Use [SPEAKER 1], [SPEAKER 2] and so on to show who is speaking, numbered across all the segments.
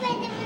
[SPEAKER 1] Sige,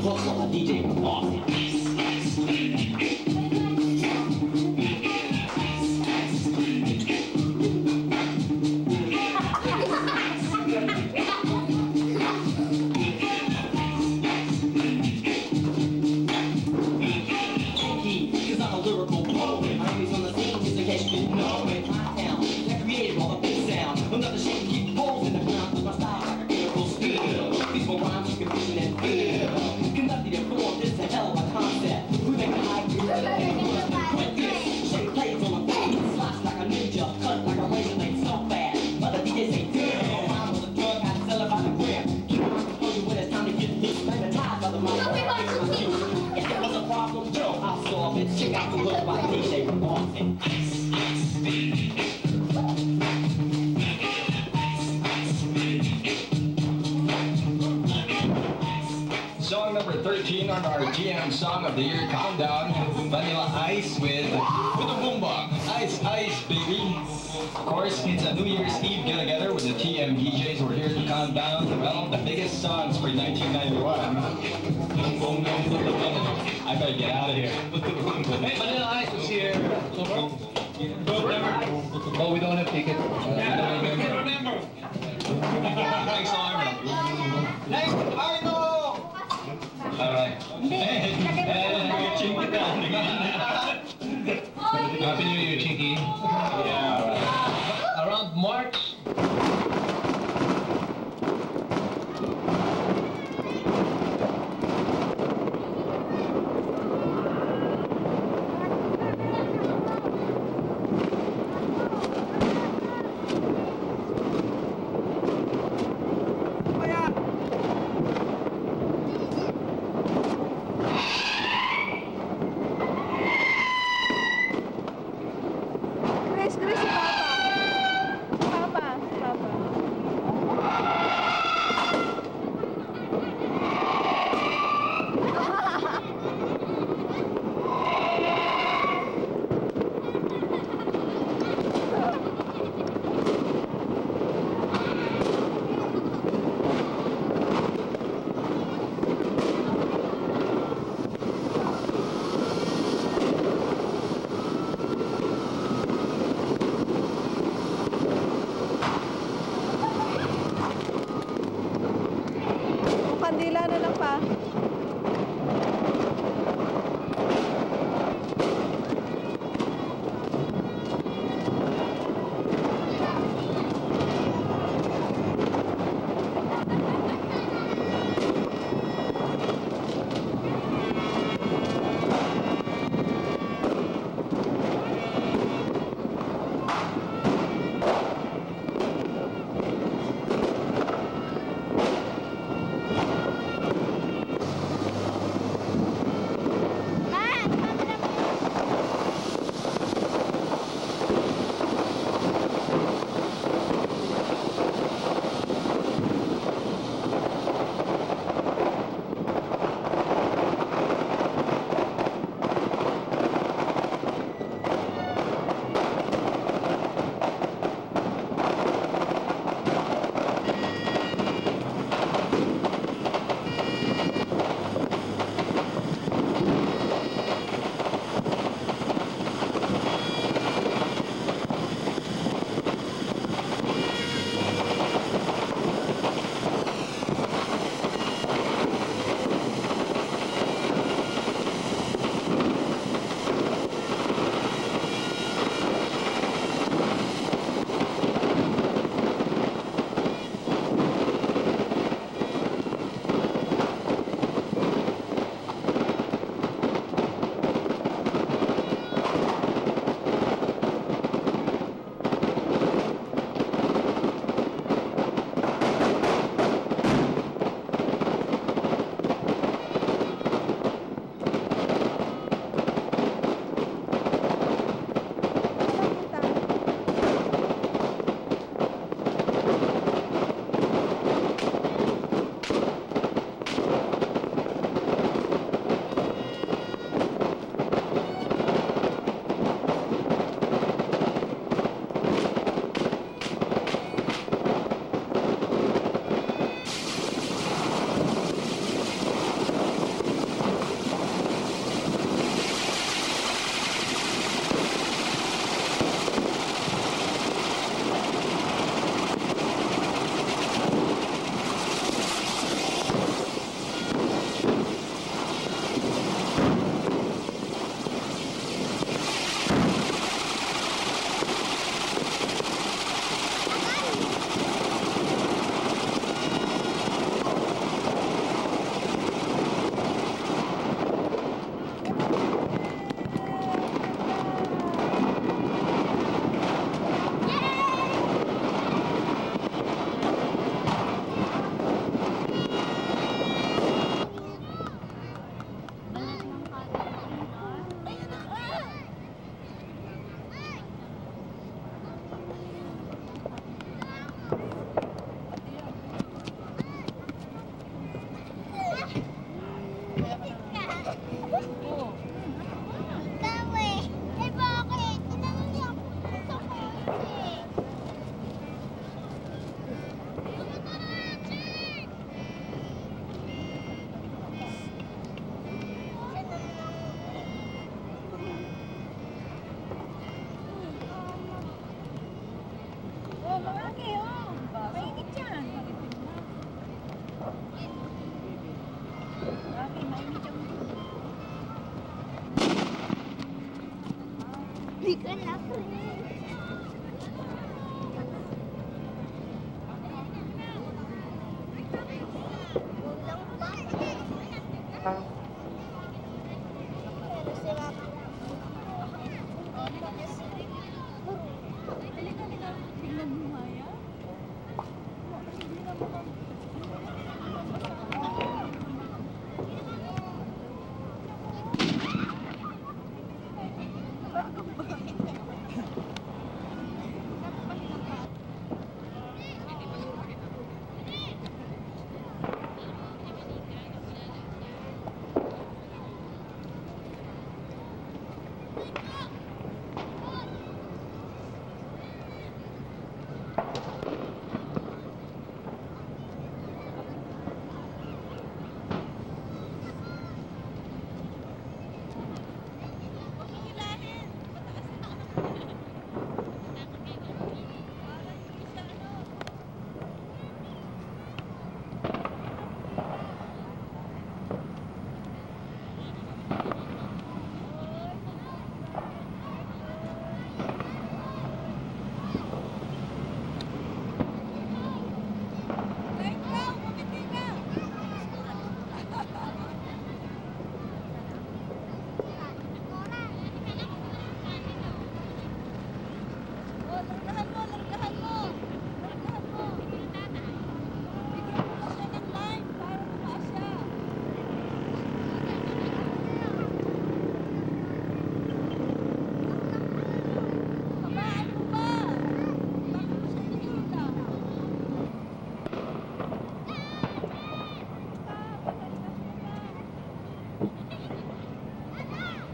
[SPEAKER 2] Close call, DJ awesome.
[SPEAKER 3] Song of the Year countdown, Vanilla Ice with, with a boombox, Ice Ice Baby. Of course, it's a New Year's Eve get-together with the TM DJs. We're here to calm down to well, the biggest songs for 1991. I better get out of here.
[SPEAKER 4] hey, Vanilla Ice is here. Oh, we don't have tickets. Uh,
[SPEAKER 3] yeah,
[SPEAKER 5] don't remember. Thanks, Arno. Thanks, Arno! All right. Hey.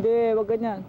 [SPEAKER 6] Hindi, wag ganyan.